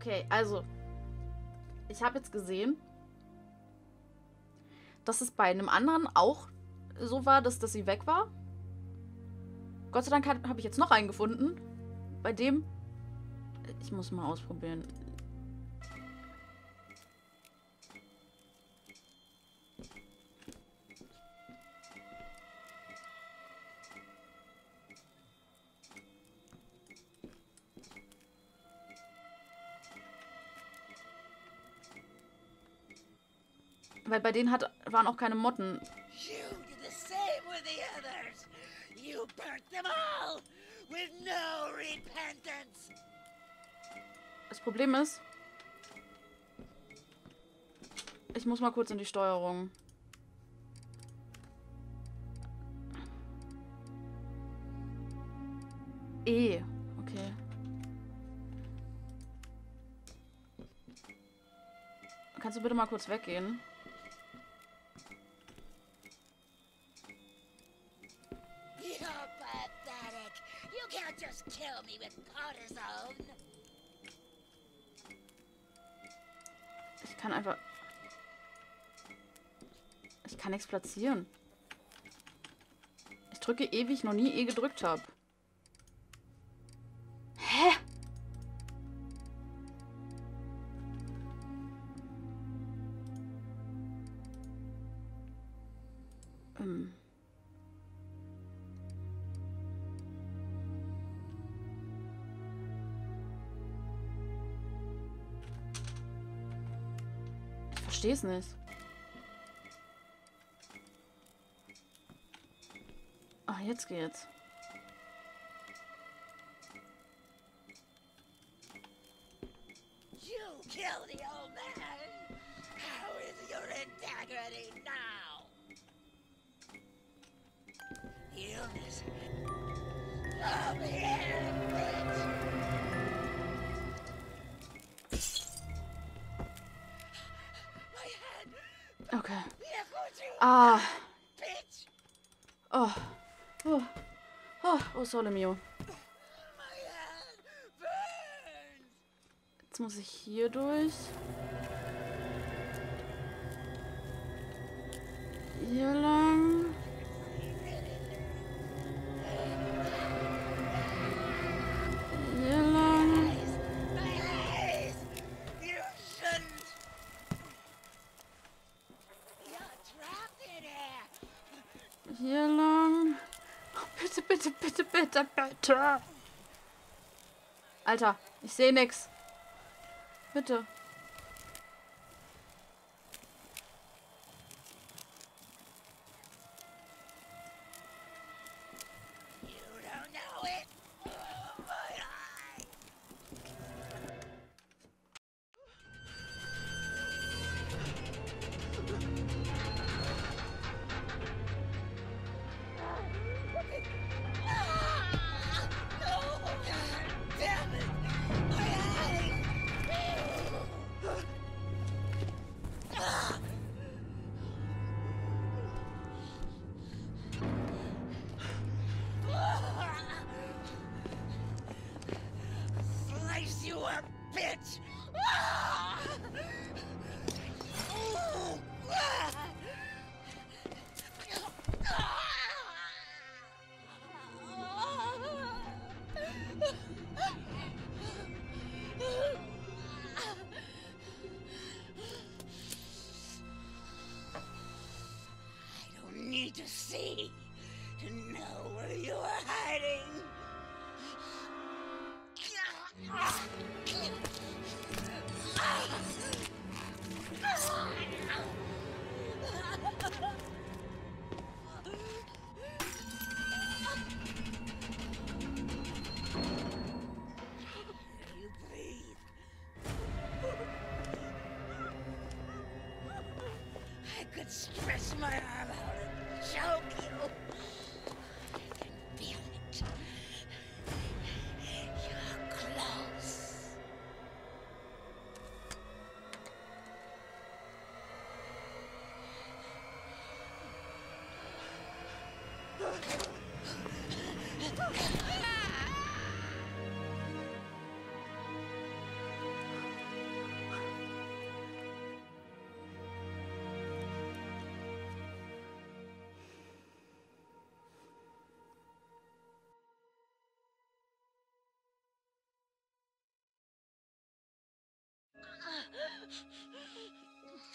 Okay, also. Ich habe jetzt gesehen, dass es bei einem anderen auch so war, dass, dass sie weg war. Gott sei Dank habe ich jetzt noch einen gefunden. Bei dem. Ich muss mal ausprobieren. Weil bei denen hat, waren auch keine Motten. Das Problem ist, ich muss mal kurz in die Steuerung. E. Okay. Kannst du bitte mal kurz weggehen? Nichts platzieren. Ich drücke ewig, ich noch nie E gedrückt habe. Hä? Ähm... verstehe es nicht. Geht's. You killed the old man. How is your integrity now? Come here, bitch. Okay. Ah. Oh. Oh, oh Sole mio. Jetzt muss ich hier durch. Hier lang. Bitte, bitte. Alter, ich sehe nichts. Bitte.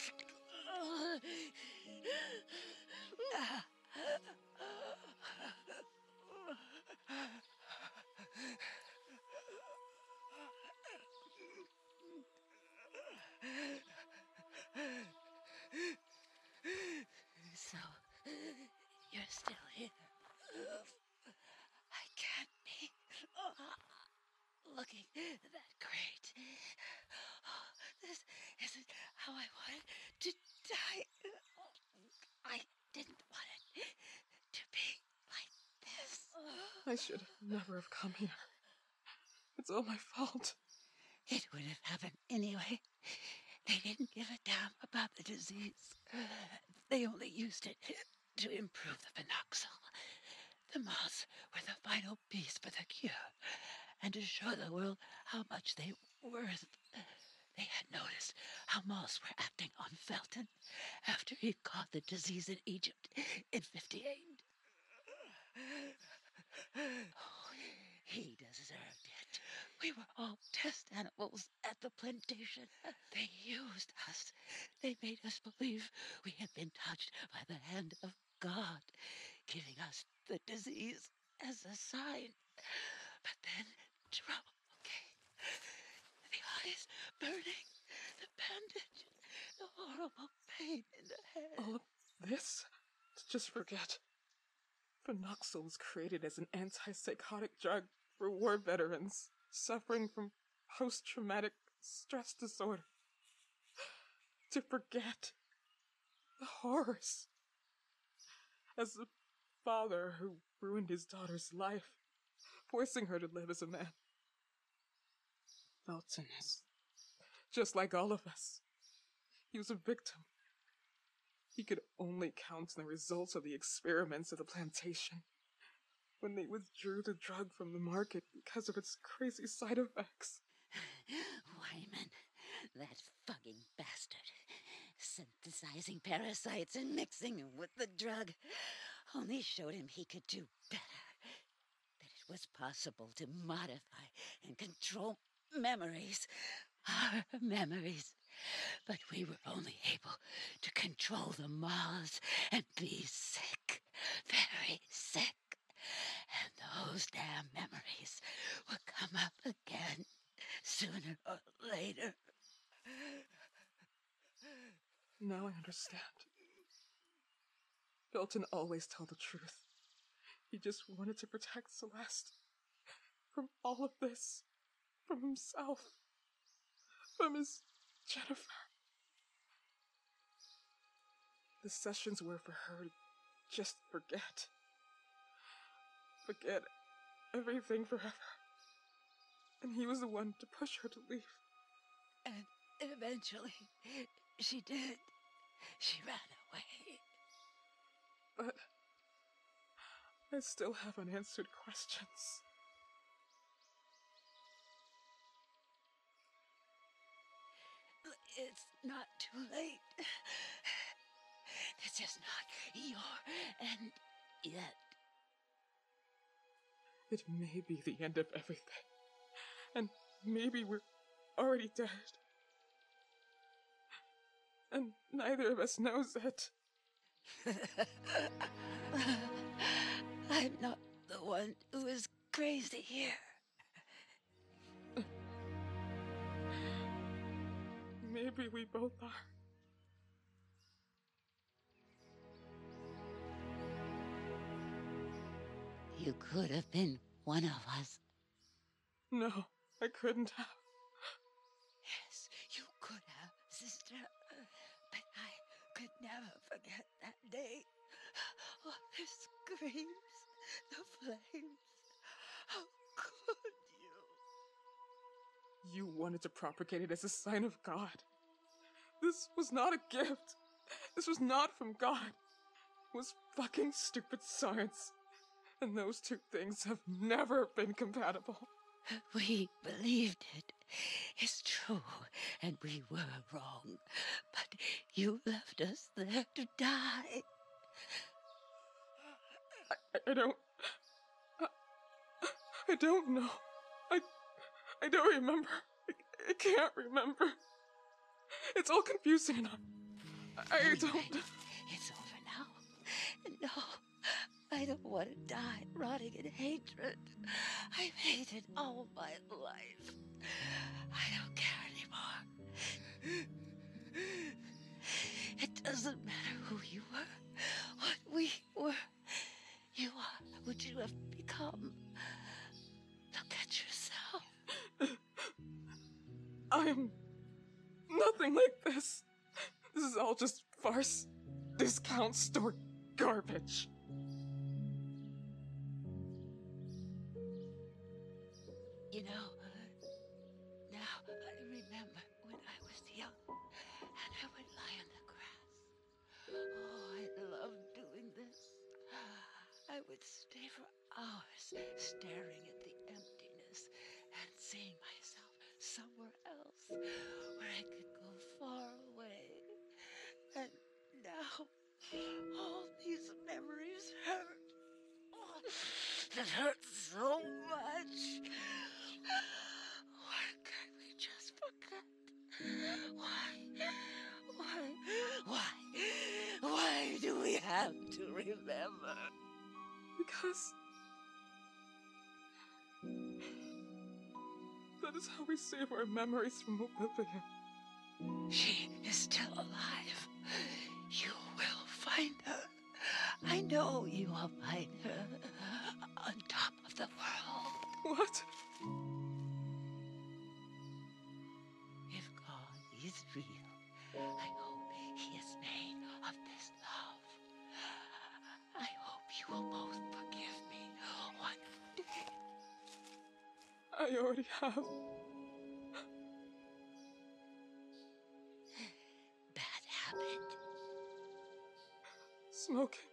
So, you're still here. I can't be uh, looking that great. This isn't how I wanted to die. Uh, I didn't want it to be like this. I should never have come here. It's all my fault. It would have happened anyway. They didn't give a damn about the disease. They only used it to improve the phenoxyl. The moths were the final piece for the cure, and to show the world how much they were worth. They had noticed how moths were acting on Felton after he caught the disease in Egypt in 58. Oh, he deserved it. We were all test animals at the plantation. They used us. They made us believe we had been touched by the hand of God, giving us the disease as a sign. But then trouble eyes burning, the bandage, the horrible pain in the head. All of this? Just forget. Phenoxyl was created as an antipsychotic drug for war veterans suffering from post traumatic stress disorder. To forget the horrors. As the father who ruined his daughter's life, forcing her to live as a man. Felton is just like all of us. He was a victim. He could only count on the results of the experiments of the plantation when they withdrew the drug from the market because of its crazy side effects. Wyman, that fucking bastard, synthesizing parasites and mixing them with the drug, only showed him he could do better. That it was possible to modify and control memories, our memories. But we were only able to control the moths and be sick, very sick. And those damn memories will come up again sooner or later. Now I understand. Felton always told the truth. He just wanted to protect Celeste from all of this, from himself, from his Jennifer. The sessions were for her to just forget. Forget everything forever. And he was the one to push her to leave. And eventually, she did. She ran away. But I still have unanswered questions. It's not too late. This is not your end yet. It may be the end of everything. And maybe we're already dead. And neither of us knows it. I'm not the one who is crazy here. Maybe we both are. You could have been one of us. No, I couldn't have. Yes, you could have, sister. But I could never forget that day. Oh, the screams, the flames. How could you? Wanted to propagate it as a sign of God. This was not a gift. This was not from God. It was fucking stupid science. And those two things have never been compatible. We believed it. It's true, and we were wrong. But you left us there to die. I, I don't. I, I don't know. I. Don't remember. I, I can't remember. It's all confusing. I, I Anyway, don't. It's over now. No, I don't want to die rotting in hatred. I've hated all my life. I don't care anymore. It doesn't matter who you were, what we were. You are what you have become. I am nothing like this. This is all just farce, discount store garbage. You know, now I remember when I was young and I would lie on the grass. Oh, I loved doing this. I would stay for hours staring at the emptiness and seeing myself somewhere where I could go far away. And now all these memories hurt. Oh, hurts so much. Why can't we just forget? Why? Why? Why? Why do we have to remember? Because. That is how we save our memories from oblivion. She is still alive. You will find her. I know you will find her on top of the world. What? If God is real, I hope He is made of this love. I hope you will both I already have. Bad habit. Smoking.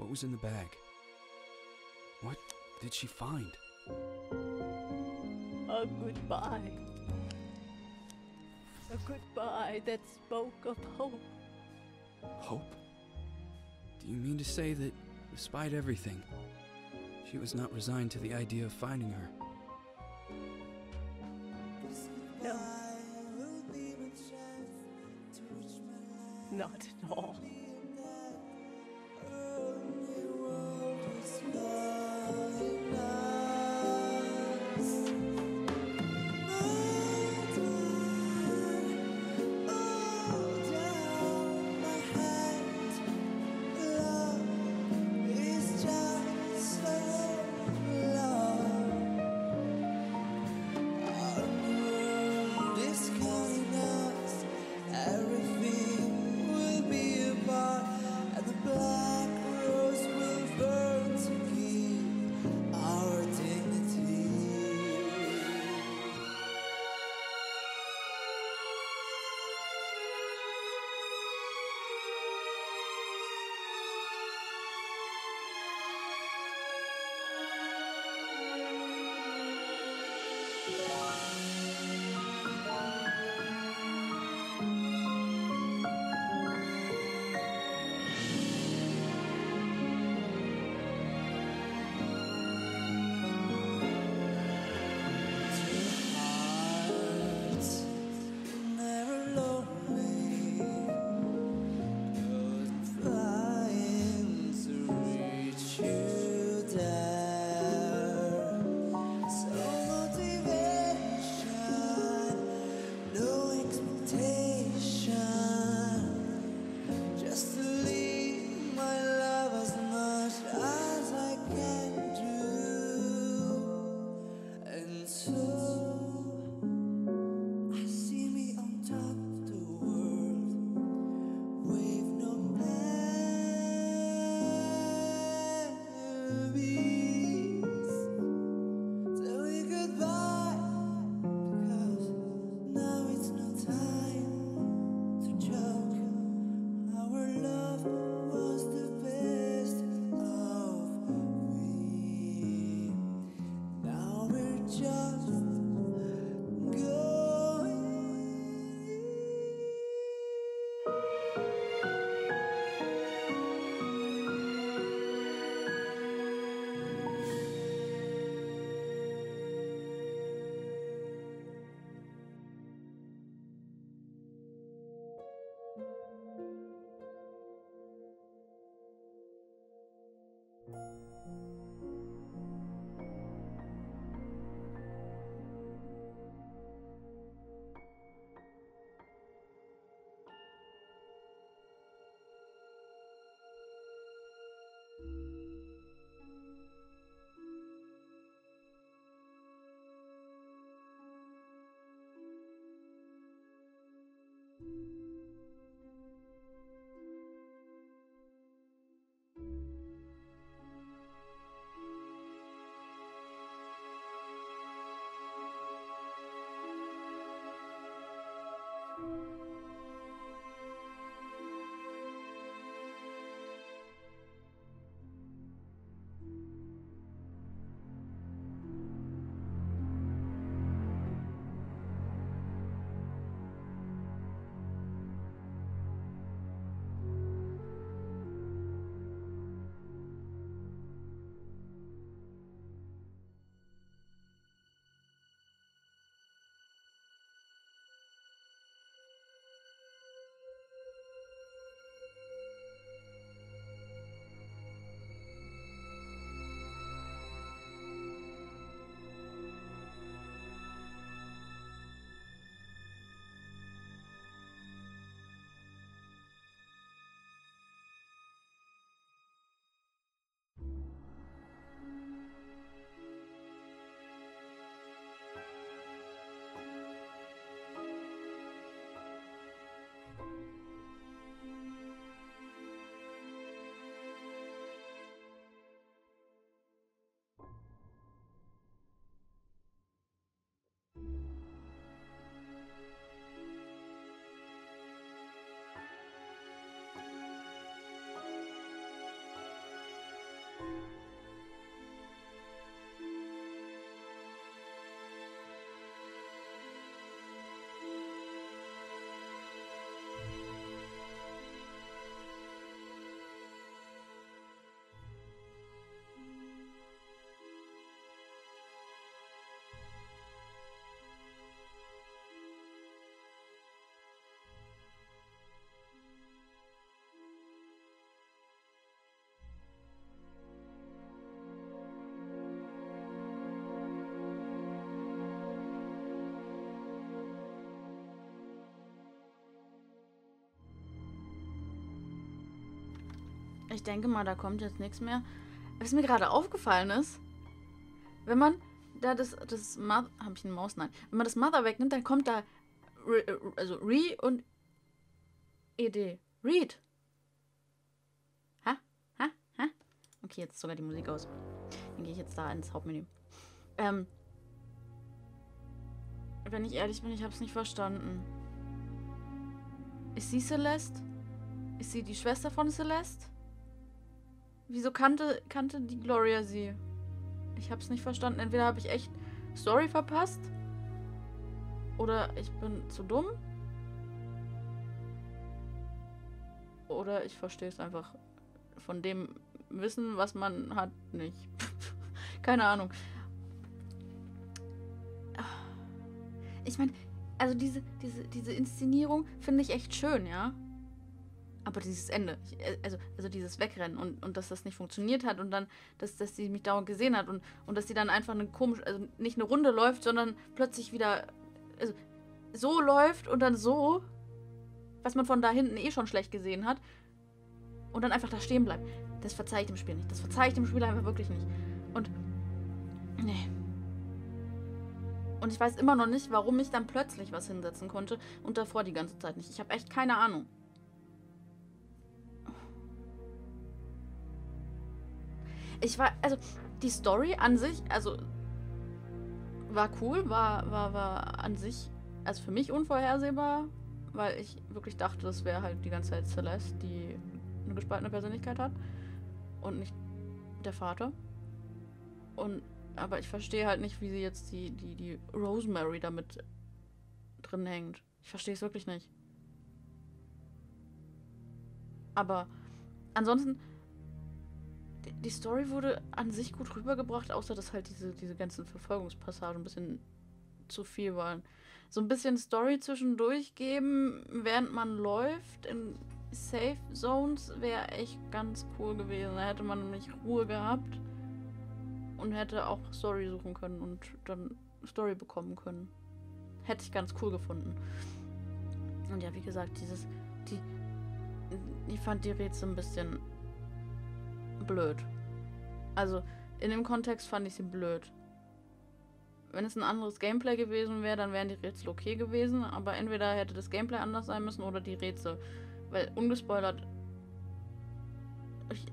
What was in the bag? What did she find? A goodbye. A goodbye that spoke of hope. Hope? Do you mean to say that, despite everything, she was not resigned to the idea of finding her? Ich denke mal, da kommt jetzt nichts mehr. Was mir gerade aufgefallen ist, wenn man da das, das Mother, habe ich eine Maus? Nein. Wenn man das Mother wegnimmt, dann kommt da, Re, also Re und ED. Read. Ha? Ha? Ha? Okay, jetzt ist sogar die Musik aus. Dann gehe ich jetzt da ins Hauptmenü. Ähm, wenn ich ehrlich bin, ich habe es nicht verstanden. Ist sie Celeste? Ist sie die Schwester von Celeste? Wieso kannte, kannte die Gloria sie? Ich hab's nicht verstanden. Entweder habe ich echt Story verpasst. Oder ich bin zu dumm. Oder ich verstehe es einfach von dem Wissen, was man hat, nicht. Keine Ahnung. Ich meine, also diese, diese, diese Inszenierung finde ich echt schön, ja. Aber dieses Ende, äh, also, also dieses Wegrennen und, und dass das nicht funktioniert hat und dann, dass, dass sie mich dauernd gesehen hat und, und dass sie dann einfach eine komische, also nicht eine Runde läuft, sondern plötzlich wieder, also so läuft und dann so, was man von da hinten eh schon schlecht gesehen hat, und dann einfach da stehen bleibt. Das verzeihe ich dem Spiel nicht. Das verzeihe ich dem Spiel einfach wirklich nicht. Und, nee. Und ich weiß immer noch nicht, warum ich dann plötzlich was hinsetzen konnte und davor die ganze Zeit nicht. Ich habe echt keine Ahnung. Ich war, also die Story an sich, also war cool, war, war, war an sich, also für mich unvorhersehbar, weil ich wirklich dachte, das wäre halt die ganze Zeit Celeste, die eine gespaltene Persönlichkeit hat und nicht der Vater. Und aber ich verstehe halt nicht, wie sie jetzt die, die, die Rosemary damit drin hängt. Ich verstehe es wirklich nicht. Aber ansonsten, die Story wurde an sich gut rübergebracht, außer dass halt diese, diese ganzen Verfolgungspassagen ein bisschen zu viel waren. So ein bisschen Story zwischendurch geben, während man läuft in Safe Zones wäre echt ganz cool gewesen. Da hätte man nämlich Ruhe gehabt und hätte auch Story suchen können und dann Story bekommen können. Hätte ich ganz cool gefunden. Und ja, wie gesagt, dieses, die, ich fand die Rätsel ein bisschen blöd. Also in dem Kontext fand ich sie blöd. wenn es ein anderes Gameplay gewesen wäre, dann wären die Rätsel okay gewesen, aber entweder hätte das Gameplay anders sein müssen oder die Rätsel. Weil ungespoilert. Ich,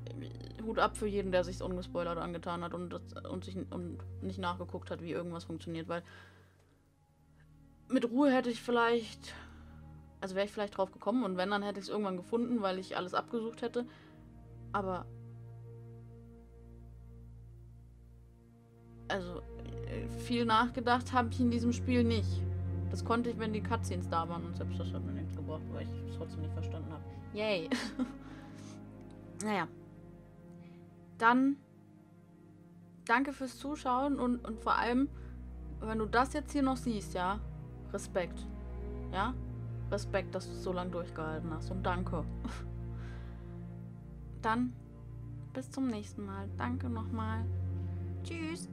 Hut ab für jeden, der sich ungespoilert angetan hat und, das, und, sich, und nicht nachgeguckt hat, wie irgendwas funktioniert, weil mit Ruhe hätte ich vielleicht. Also wäre ich vielleicht drauf gekommen und wenn, dann hätte ich es irgendwann gefunden, weil ich alles abgesucht hätte. Aber. Also, äh, viel nachgedacht habe ich in diesem Spiel nicht. Das konnte ich, wenn die Cutscenes da waren und selbst das hat mir nichts gebracht, weil ich es trotzdem nicht verstanden habe. Yay. naja. Dann danke fürs Zuschauen und, und vor allem, wenn du das jetzt hier noch siehst, ja, Respekt. Ja? Respekt, dass du es so lange durchgehalten hast und danke. Dann bis zum nächsten Mal. Danke nochmal. Tschüss.